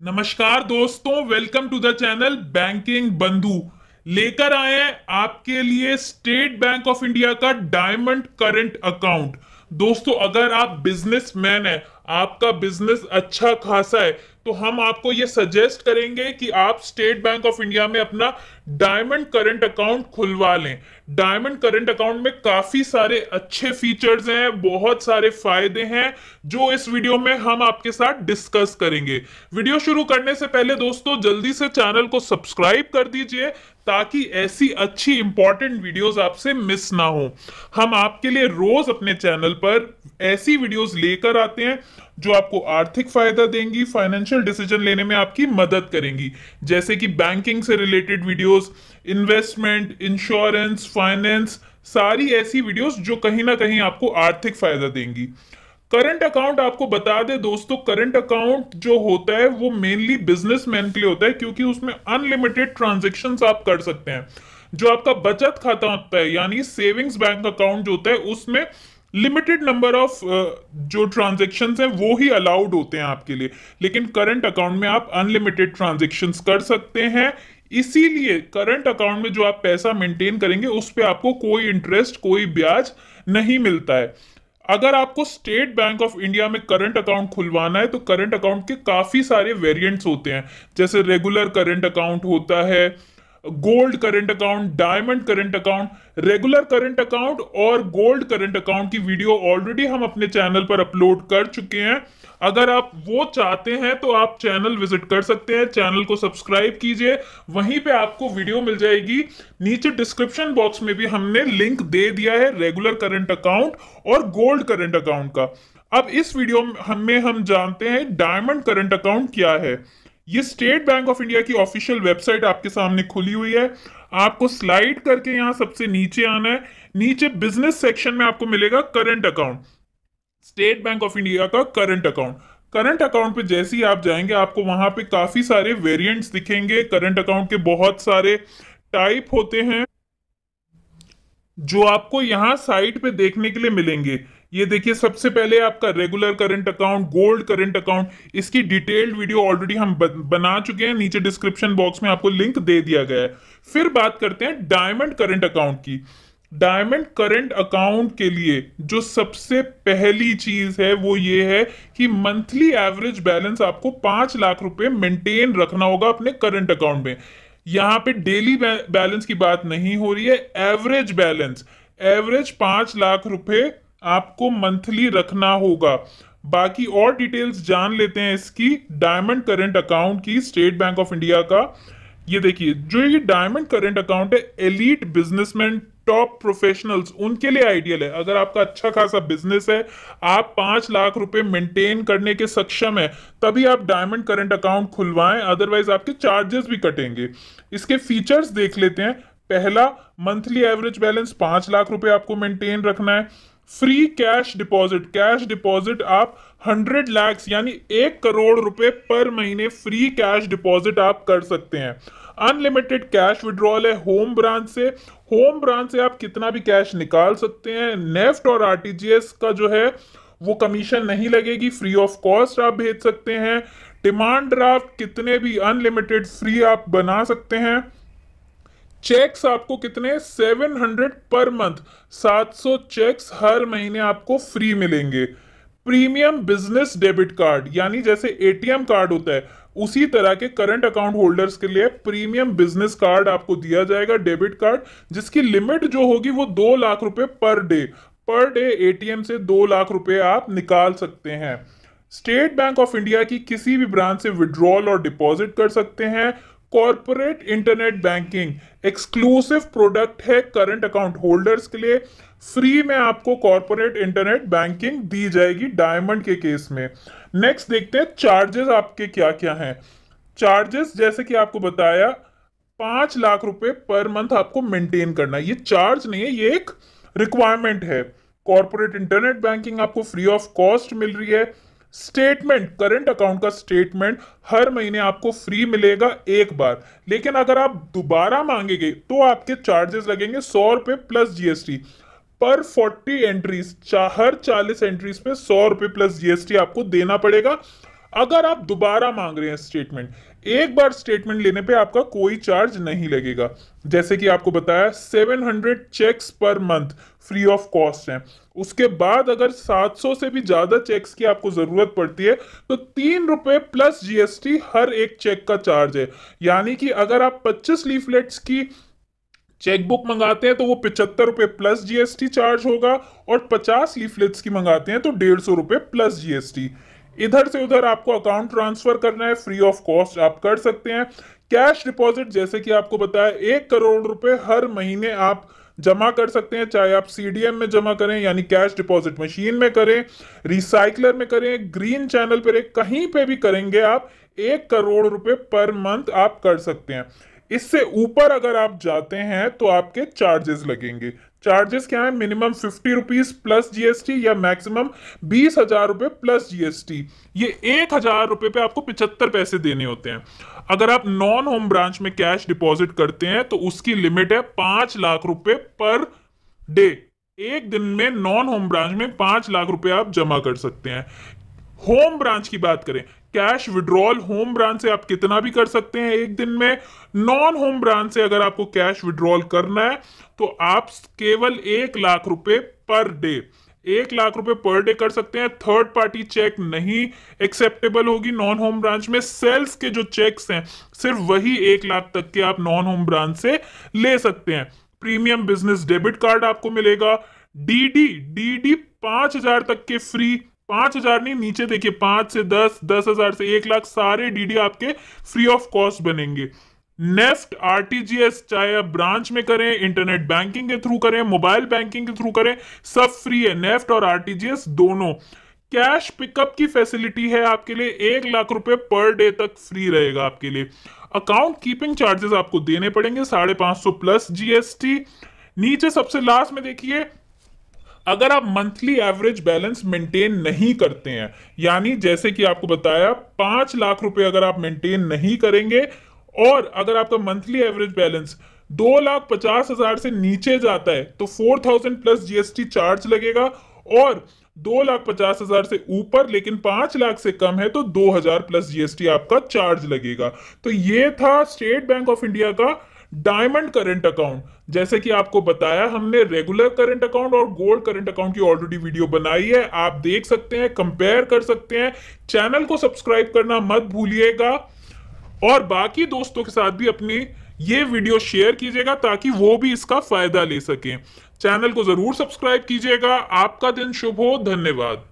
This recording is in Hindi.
नमस्कार दोस्तों welcome to the channel banking Bandhu लेकर आए हैं आपके लिए स्टेट बैंक ऑफ़ इंडिया का डायमंड करंट अकाउंट दोस्तों, अगर आप बिजनेसमैन है, आपका बिज़नेस अच्छा खासा है तो हम आपको ये सजेस्ट करेंगे कि आप स्टेट बैंक ऑफ़ इंडिया में अपना डायमंड करंट अकाउंट खुलवा लें। डायमंड करंट अकाउंट में काफ़ी सारे अच्छे फीचर्स हैं, बहुत सारे फ़ायदे हैं, जो इस वीडियो में हम आपके साथ डिस्कस करेंगे। वीडियो शुरू करने से पहले दोस्तों, जल्दी से चैनल को सब्सक्राइब कर दीजिए, ताकि ऐसी अच्छी इंपॉर्टेंट वीडियोस आपसे मिस ना हो। हम आपके लिए रोज अपने चैनल पर ऐसी वीडियोस लेकर आते हैं जो आपको आर्थिक फ़ायदा देंगी फाइनेंशियल डिसीज़न लेने में आपकी मदद करेंगी। जैसे कि बैंकिंग से related videos investment insurance finance सारी ऐसी वीडियोस जो कहीं ना कहीं आपको आर्थिक फ़ायदा देंगी। करंट अकाउंट आपको बता दे दोस्तों करंट अकाउंट जो होता है वो मेनली बिजनेसमैन के लिए होता है, क्योंकि उसमें अनलिमिटेड ट्रांजेक्शन आप कर सकते हैं। जो आपका बचत खाता होता है, यानी सेविंग्स बैंक अकाउंट जो होता है, उसमें लिमिटेड नंबर ऑफ़ जो ट्रांजेक्शन हैं, वो ही अलाउड होते हैं आपके लिए। लेकिन करंट अकाउंट में आप अनलिमिटेड ट्रांजेक्शन कर सकते हैं। इसीलिए करंट अकाउंट में जो आप पैसा मेंटेन करेंगे, उस पर आपको कोई इंटरेस्ट कोई ब्याज नहीं मिलता है। अगर आपको स्टेट बैंक ऑफ़ इंडिया में करंट अकाउंट खुलवाना है तो करंट अकाउंट के काफ़ी सारे वेरिएंट्स होते हैं। जैसे रेगुलर करंट अकाउंट होता है gold current account diamond current account regular current account और गोल्ड करंट अकाउंट की वीडियो ऑलरेडी हम अपने चैनल पर अपलोड कर चुके हैं। अगर आप वो चाहते हैं तो आप चैनल विज़िट कर सकते हैं। चैनल को सब्सक्राइब कीजिए। वहीं पे आपको वीडियो मिल जाएगी। नीचे डिस्क्रिप्शन बॉक्स में भी हमने लिंक दे दिया है रेगुलर करंट अकाउंट और गोल्ड करंट अकाउंट का। अब इस वीडियो में हम जानते हैं डायमंड करंट अकाउंट क्या है। ये स्टेट बैंक ऑफ़ इंडिया की ऑफिशियल वेबसाइट आपके सामने खुली हुई है। आपको स्लाइड करके यहाँ सबसे नीचे आना है। नीचे बिज़नेस सेक्शन में आपको मिलेगा current account state bank of India का करंट अकाउंट करंट अकाउंट पे जैसे ही आप जाएँगे, आपको वहाँ पे काफ़ी सारे वेरिएंट्स दिखेंगे। करंट अकाउंट के बहुत सारे टाइप होते हैं, जो आपको यहाँ साइट पे देखने के लिए मिलेंगे। ये देखिए, सबसे पहले आपका regular current account gold current account इसकी डिटेल्ड वीडियो ऑलरेडी हम बना चुके हैं। नीचे डिस्क्रिप्शन बॉक्स में आपको लिंक दे दिया गया है। फिर बात करते हैं डायमंड करंट अकाउंट की। डायमंड करंट अकाउंट के लिए जो सबसे पहली चीज़ है, वो ये है कि मंथली एवरेज बैलेंस आपको पाँच लाख रुपए मेंटेन रखना होगा अपने करंट अकाउंट में। यहाँ पे डेली बैलेंस की बात नहीं हो रही है एवरेज बैलेंस एवरेज पाँच लाख रुपए आपको मंथली रखना होगा। बाकी और डिटेल्स जान लेते हैं इसकी डायमंड करंट अकाउंट की स्टेट बैंक ऑफ़ इंडिया का। ये देखिए, जो ये डायमंड करंट अकाउंट है एलीट बिजनेसमैन टॉप प्रोफेशनल्स उनके लिए आइडियल है। अगर आपका अच्छा खासा बिज़नेस है, आप पाँच लाख रुपए मेंटेन करने के सक्षम है, तभी आप डायमंड करंट अकाउंट खुलवाएँ अदरवाइज़ आपके चार्जेस भी कटेंगे। इसके फीचर्स देख लेते हैं। पहला मंथली एवरेज बैलेंस पाँच लाख रुपए आपको मेंटेन रखना है। Free cash deposit. Cash deposit आप हंड्रेड लैक्स, यानी एक करोड़ रुपए पर महीने फ्री कैश डिपॉजिट आप कर सकते हैं। अनलिमिटेड कैश विड्रॉल है होम ब्रांच से। होम ब्रांच से आप कितना भी कैश निकाल सकते हैं। नेफ्ट और आरटीजीएस का जो है, वो कमीशन नहीं लगेगी। फ्री ऑफ़ कॉस्ट आप भेज सकते हैं। डिमांड ड्राफ्ट कितने भी अनलिमिटेड फ्री आप बना सकते हैं। चेक्स आपको कितने? 700 पर मंथ 700 चेक्स हर महीने आपको फ्री मिलेंगे। प्रीमियम बिज़नेस डेबिट कार्ड यानी जैसे एटीएम कार्ड होता है, उसी तरह के करंट अकाउंट होल्डर्स के लिए प्रीमियम बिज़नेस कार्ड आपको दिया जाएगा डेबिट कार्ड जिसकी लिमिट जो होगी वो दो लाख रुपए per day per day ATM से दो लाख रुपए आप निकाल सकते हैं। स्टेट बैंक ऑफ़ इंडिया की किसी भी ब्रांच से विड्रॉल और डिपॉजिट कर सकते हैं। Corporate internet banking exclusive product है करंट अकाउंट होल्डर्स के लिए। फ्री में आपको कॉरपोरेट इंटरनेट बैंकिंग दी जाएगी डायमंड के केस में। नेक्स्ट देखते हैं चार्जेस आपके क्या क्या हैं। चार्जेस, जैसे कि आपको बताया, पाँच लाख रुपए पर मंथ आपको मेंटेन करना ये चार्ज नहीं है, ये एक रिक्वायरमेंट है। कॉरपोरेट इंटरनेट बैंकिंग आपको फ्री ऑफ़ कॉस्ट मिल रही है। स्टेटमेंट करंट अकाउंट का स्टेटमेंट हर महीने आपको फ्री मिलेगा एक बार। लेकिन अगर आप दोबारा मांगेंगे तो आपके चार्जेस लगेंगे सौ रुपए प्लस जीएसटी पर 40 एंट्रीज हर 40 एंट्रीज पे सौ रुपए प्लस जीएसटी आपको देना पड़ेगा। अगर आप दोबारा मांग रहे हैं स्टेटमेंट एक बार स्टेटमेंट लेने पे आपका कोई चार्ज नहीं लगेगा। जैसे कि आपको बताया 700 checks per month free of cost है। उसके बाद अगर 700 से भी ज़्यादा चेक्स की आपको ज़रूरत पड़ती है तो तीन रुपए प्लस जीएसटी हर एक चेक का चार्ज है। यानी कि अगर आप 25 लीफलेट्स की चेकबुक मंगाते हैं तो वो पिछहत्तर रुपए प्लस जीएसटी चार्ज होगा और 50 लीफलेट्स की मंगाते हैं तो डेढ़ सौ रुपए प्लस जीएसटी इधर से उधर आपको अकाउंट ट्रांसफ़र करना है फ्री ऑफ़ कॉस्ट आप कर सकते हैं। कैश डिपॉजिट जैसे कि आपको बताया, एक करोड़ रुपए हर महीने आप जमा कर सकते हैं, चाहे आप सीडीएम में जमा करें, यानी कैश डिपॉजिट मशीन में करें रिसाइकलर में करें ग्रीन चैनल पर कहीं पे भी करेंगे आप, एक करोड़ रुपए पर मंथ आप कर सकते हैं। इससे ऊपर अगर आप जाते हैं तो आपके चार्जेस लगेंगे। चार्जेस क्या है? Minimum fifty rupees plus GST या मैक्सिमम बीस हज़ार रुपए प्लस जीएसटी ये एक हज़ार रुपए पे आपको पिछहत्तर पैसे देने होते हैं। अगर आप नॉन होम ब्रांच में कैश डिपॉजिट करते हैं तो उसकी लिमिट है पाँच लाख रुपए पर डे एक दिन में नॉन होम ब्रांच में पाँच लाख रुपए आप जमा कर सकते हैं। होम ब्रांच की बात करें कैश विड्रॉल होम ब्रांच से आप कितना भी कर सकते हैं एक दिन में। नॉन होम ब्रांच से अगर आपको कैश विड्रॉल करना है तो आप केवल एक लाख रुपए पर डे एक लाख रुपए पर डे कर सकते हैं। थर्ड पार्टी चेक नहीं एक्सेप्टेबल होगी नॉन होम ब्रांच में। सेल्स के जो चेक्स हैं, सिर्फ़ वही एक लाख तक के आप नॉन होम ब्रांच से ले सकते हैं। प्रीमियम बिज़नेस डेबिट कार्ड आपको मिलेगा। डीडी डीडी पाँच हज़ार तक के फ्री पाँच हज़ार नहीं, नीचे देखिए, पाँच से दस दस हज़ार से एक लाख, सारे डीडी आपके फ्री ऑफ़ कॉस्ट बनेंगे। नेफ्ट आरटीजीएस चाहे आप ब्रांच में करें इंटरनेट बैंकिंग के थ्रू करें मोबाइल बैंकिंग के थ्रू करें, सब फ्री है। नेफ्ट और आरटीजीएस दोनों। कैश पिकअप की फैसिलिटी है आपके लिए, एक लाख रुपए पर डे तक फ्री रहेगा आपके लिए। अकाउंट कीपिंग चार्जेस आपको देने पड़ेंगे, साढ़े पाँच सौ प्लस जीएसटी नीचे सबसे लास्ट में देखिए अगर आप मंथली एवरेज बैलेंस मेंटेन नहीं करते हैं, यानी जैसे कि आपको बताया, पाँच लाख रुपए अगर आप मेंटेन नहीं करेंगे, और अगर आपका मंथली एवरेज बैलेंस दो लाख पचास हज़ार से नीचे जाता है तो four thousand plus GST charge लगेगा, और दो लाख पचास हज़ार से ऊपर, लेकिन पाँच लाख से कम है तो दो हज़ार प्लस जीएसटी आपका चार्ज लगेगा। तो ये था स्टेट बैंक ऑफ़ इंडिया का डायमंड करंट अकाउंट। जैसे कि आपको बताया, हमने रेगुलर करंट अकाउंट और गोल्ड करंट अकाउंट की ऑलरेडी वीडियो बनाई है। आप देख सकते हैं कंपेयर कर सकते हैं। चैनल को सब्सक्राइब करना मत भूलिएगा। और बाकी दोस्तों के साथ भी अपनी ये वीडियो शेयर कीजिएगा ताकि वो भी इसका फ़ायदा ले सकें। चैनल को ज़रूर सब्सक्राइब कीजिएगा। आपका दिन शुभ हो। धन्यवाद।